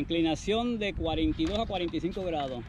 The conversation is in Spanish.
inclinación de 42 a 45 grados.